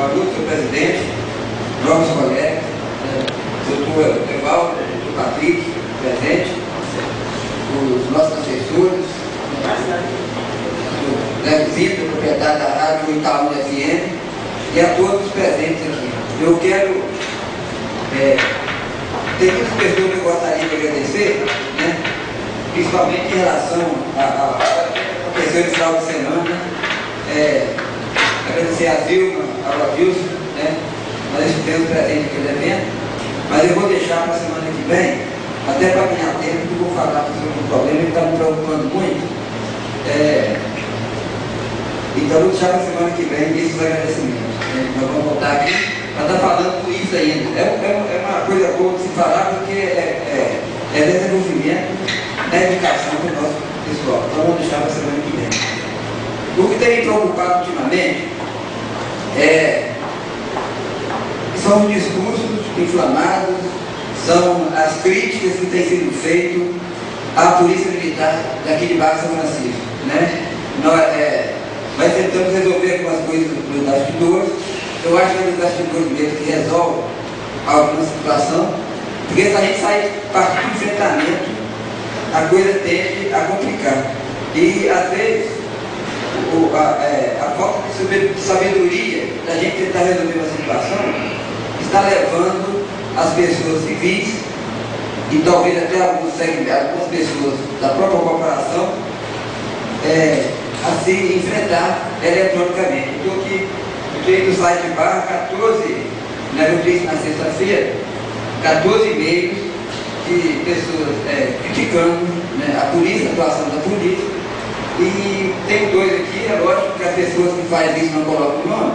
Baruto, seu presidente, novos colegas, né, doutor Evaldo, doutor Patrick, presente, os nossos assessores, Léo Vitor, proprietário da Rádio Itaú FM, e a todos os presentes aqui. Eu quero. É, tem muitas pessoas que eu gostaria de agradecer, né? principalmente em relação a questão de final de semana. É, agradecer a Vilma, a Adilson, né? nós estivemos presentes aqui no evento, mas eu vou deixar para a semana que vem, até para ganhar tempo, que eu vou falar sobre um problema que está me preocupando muito. É, então, vou deixar para a semana que vem esses agradecimentos. Né? Nós vamos voltar aqui para estar tá falando por isso ainda. É, é, é, uma coisa boa de se falar, porque é, é, é desenvolvimento da educação para o nosso pessoal. Então, vamos deixar para a semana que vem. O que tem preocupado ultimamente é, são os discursos inflamados, são as críticas que têm sido feitas à Polícia Militar daqui de Baixo São Francisco. Né? Nós, é, nós tentamos resolver algumas coisas nos bastidores. Eu acho que é nos bastidores mesmo que resolve alguma situação, porque se a gente sair partir do enfrentamento, a coisa tende a complicar. E às vezes o, a, é, a, falta de sabedoria da gente tentar resolver uma situação está levando as pessoas civis e talvez até alguns algumas pessoas da própria corporação é, a se enfrentar eletronicamente. Estou aqui, eu no site barra 14, né, eu disse na sexta-feira, 14 e-mails de pessoas é, criticando né, a polícia, a atuação da polícia, e tem dois aqui, é lógico que as pessoas que fazem isso não colocam o nome,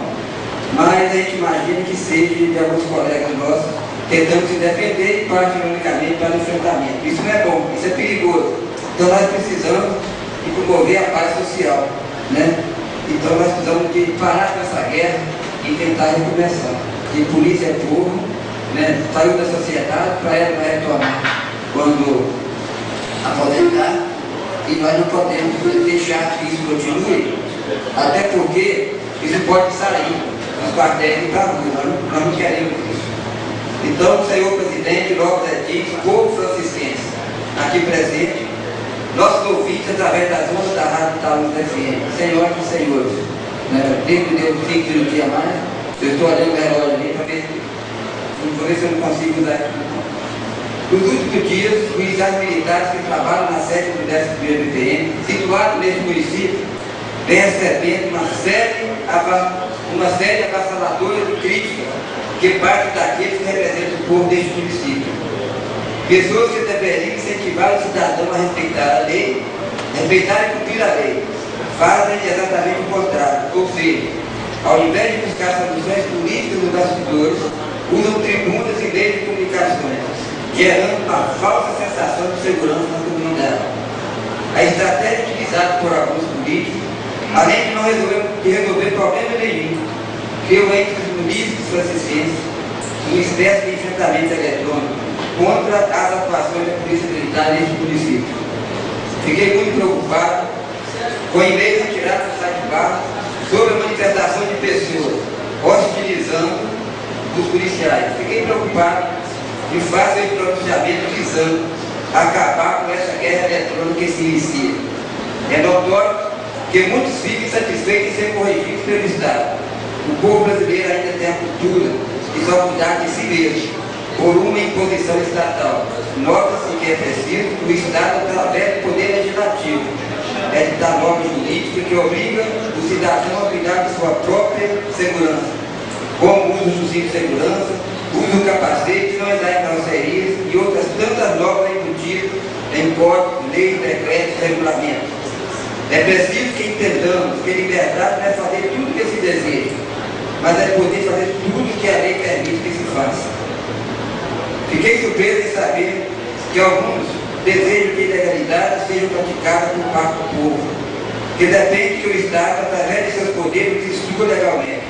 mas a gente imagina que seja de alguns colegas nossos tentando se defender e partir unicamente para o enfrentamento. Isso não é bom, isso é perigoso. Então nós precisamos de promover a paz social. Né? Então nós precisamos de parar com essa guerra e tentar recomeçar. E polícia é povo, né? saiu da sociedade para ela retomar quando aposentar e nós não podemos deixar que isso continue, até porque isso pode sair dos quartéis e para nós nós não queremos isso. Então, senhor presidente, logo diz, povo francisquense, aqui presente, nossos ouvintes através das ondas da Rádio Itaús FM, senhoras e senhores, né, Deus me deu 5 minutos a mais, eu estou olhando o relógio ali para ver, ver se eu não consigo usar aqui. Nos últimos dias, policiais militares que trabalham na sede do 11 BPM, situado neste município, vem recebendo uma série, uma série avassaladora de críticas que parte daqueles que representam o povo deste município. Pessoas que deveriam incentivar o cidadão a respeitar a lei, respeitar e cumprir a lei, fazem exatamente o contrário, ou seja, ao invés de buscar soluções políticas nos bastidores, usam tribunas e leis de comunicações gerando uma falsa sensação de segurança na comunidade. A estratégia utilizada por alguns políticos, além de não resolver, de resolver problema nenhum, criou entre os munícipes franciscenses uma espécie de enfrentamento eletrônico contra as atuações da Polícia Militar neste município. Fiquei muito preocupado com e-mails retirados do site barra sobre a manifestação de pessoas hostilizando os policiais. Fiquei preocupado e faça esse pronunciamento visando acabar com essa guerra eletrônica que se inicia. É notório que muitos ficam satisfeitos em ser corrigidos pelo Estado. O povo brasileiro ainda tem a cultura de só cuidar de si mesmo, por uma imposição estatal. Nota-se que é preciso o Estado, através do Poder Legislativo, é de dar norma jurídica que obriga o cidadão a cuidar de sua própria segurança, como o uso do cinto de segurança, uso capacete, não andar em carrocerias e outras tantas normas embutidas em códigos, leis, decretos, regulamentos. É preciso que entendamos que liberdade não é fazer tudo que se deseja, mas é poder fazer tudo que a lei permite que se faça. Fiquei surpreso em saber que alguns desejam que ilegalidades sejam praticadas por parte do povo, que depende que o Estado, através de seus poderes, destrua legalmente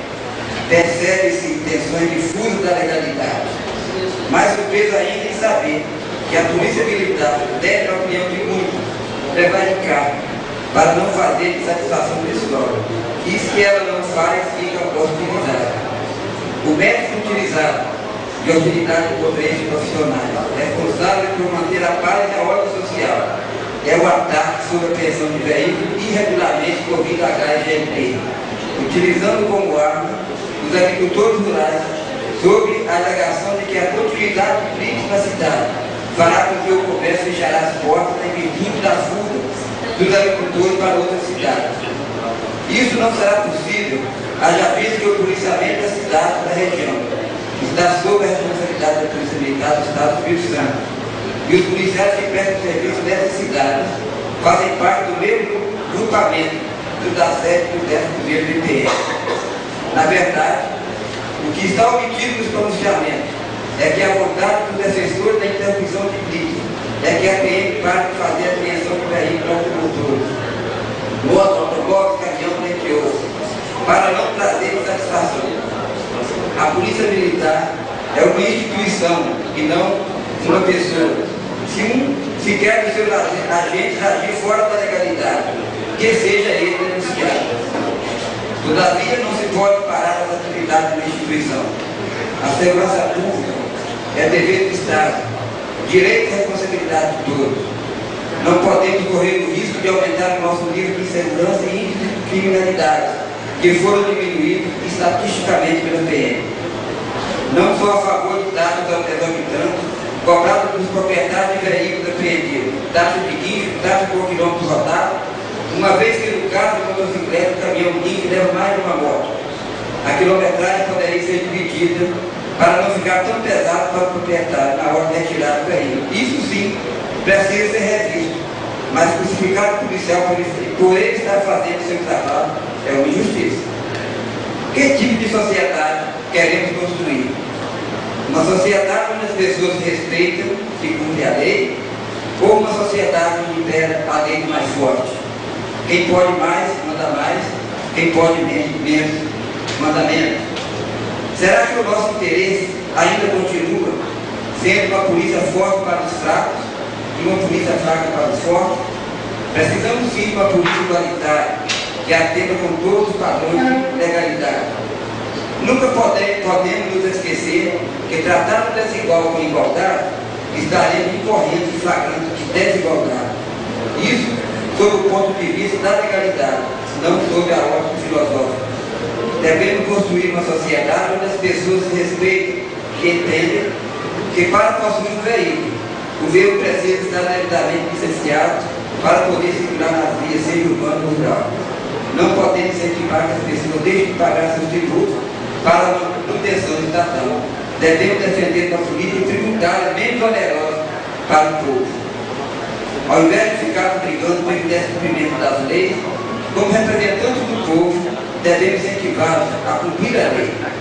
percebe-se intenções fuso da legalidade. Mais surpresa ainda em saber que a Polícia Militar deve, na opinião de muitos, prevaricar para não fazer satisfação pessoal. Isso que ela não faz fica hostilizada. O método utilizado de autoridade potente profissionais, responsável por manter a paz e a ordem social, é o ataque sobre a apreensão de veículos irregularmente via HGLP, utilizando como arma os agricultores rurais sobre a alegação de que a continuidade de BRICS na cidade fará com que o comércio fechará as portas virtude da fuga dos agricultores para outras cidades. Isso não será possível, haja visto que o policiamento da cidade da região está sob a responsabilidade da Polícia Militar do Estado do Espírito Santo. E os policiais que prestam serviço nessas cidades fazem parte do mesmo grupamento do da sede do 11 do IPS. Na verdade, o que está omitido nos pronunciamentos é que a vontade dos defensores da interrupção de crise é que a PM pare de fazer a apreensão de veículos automotores, moto, automóvel, caminhão, entre outros, para não trazer satisfação. A Polícia Militar é uma instituição e não uma pessoa. Se um se quer que seus agentes agir fora da legalidade, que seja ele denunciado. Todavia, não se pode parar as atividades da instituição. A segurança pública é dever do Estado, direito e responsabilidade de todos. Não podemos correr o risco de aumentar o nosso nível de insegurança e criminalidade, que foram diminuídos estatisticamente pela PM. Não sou a favor de dados exorbitantes cobrados dos proprietários de veículos apreendidos, taxa de guincho, taxa por quilômetro rodado, uma vez que no caso de motocicleta, o caminhão guincho leva mais de uma moto. A quilometragem poderia ser dividida para não ficar tão pesado para o proprietário na hora de retirar o veículo. Isso sim precisa ser revisto, mas crucificar o policial por, ele estar fazendo seu trabalho é uma injustiça. Que tipo de sociedade queremos construir? Uma sociedade onde as pessoas respeitam e cumprem a lei, ou uma sociedade onde impera a lei do mais forte? Quem pode mais, manda mais, quem pode menos, menos manda menos. Será que o nosso interesse ainda continua sendo uma polícia forte para os fracos e uma polícia fraca para os fortes? Precisamos sim de uma polícia igualitária que atenda com todos os padrões de legalidade Nunca pode, podemos nos esquecer que tratar o desigual com igualdade, estaremos incorrendo em flagrante de desigualdade. Isso sob o ponto de vista da legalidade, não sob a ótica filosófica. Devemos construir uma sociedade onde as pessoas se respeitam e entendem que para possuir um veículo, o veículo precisa estar devidamente licenciado para poder circular nas vias, seja urbano ou rural. Não podemos incentivar que as pessoas deixem de pagar seus tributos para a manutenção estatal. Devemos defender uma política tributária menos onerosa para o povo. Ao invés de ficar brigando pelo descumprimento das leis, como representantes do povo, devemos incentivá-los a cumprir a lei.